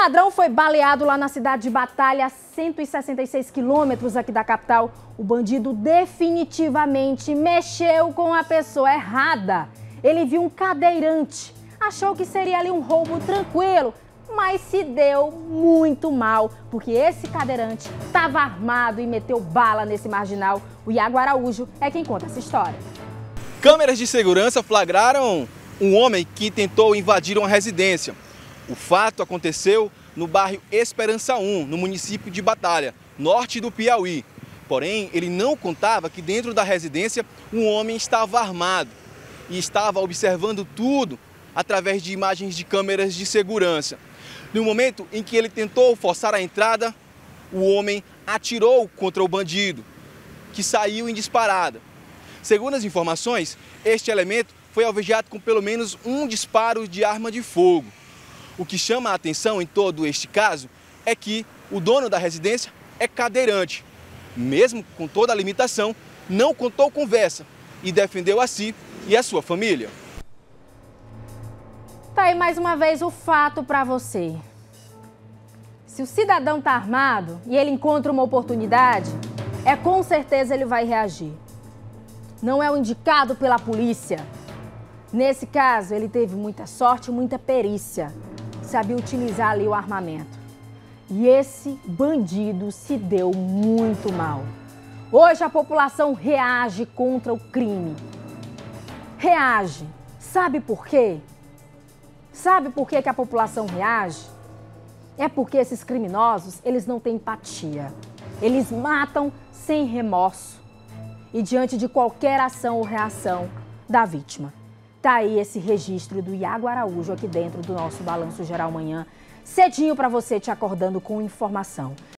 ladrão foi baleado lá na cidade de Batalha, a 166 quilômetros aqui da capital. O bandido definitivamente mexeu com a pessoa errada. Ele viu um cadeirante, achou que seria ali um roubo tranquilo, mas se deu muito mal, porque esse cadeirante estava armado e meteu bala nesse marginal. O Iago Araújo é quem conta essa história. Câmeras de segurança flagraram um homem que tentou invadir uma residência. O fato aconteceu no bairro Esperança 1, no município de Batalha, norte do Piauí. Porém, ele não contava que dentro da residência um homem estava armado e estava observando tudo através de imagens de câmeras de segurança. No momento em que ele tentou forçar a entrada, o homem atirou contra o bandido, que saiu em disparada. Segundo as informações, este elemento foi alvejado com pelo menos um disparo de arma de fogo. O que chama a atenção em todo este caso é que o dono da residência é cadeirante. Mesmo com toda a limitação, não contou conversa e defendeu a si e a sua família. Tá aí mais uma vez o fato para você. Se o cidadão está armado e ele encontra uma oportunidade, é com certeza ele vai reagir. Não é o indicado pela polícia. Nesse caso, ele teve muita sorte, muita perícia sabia utilizar ali o armamento. E esse bandido se deu muito mal. Hoje a população reage contra o crime. Reage. Sabe por quê? Sabe por que, que a população reage? É porque esses criminosos, eles não têm empatia. Eles matam sem remorso e diante de qualquer ação ou reação da vítima. Tá aí esse registro do Iago Araújo aqui dentro do nosso Balanço Geral Manhã, cedinho para você te acordando com informação.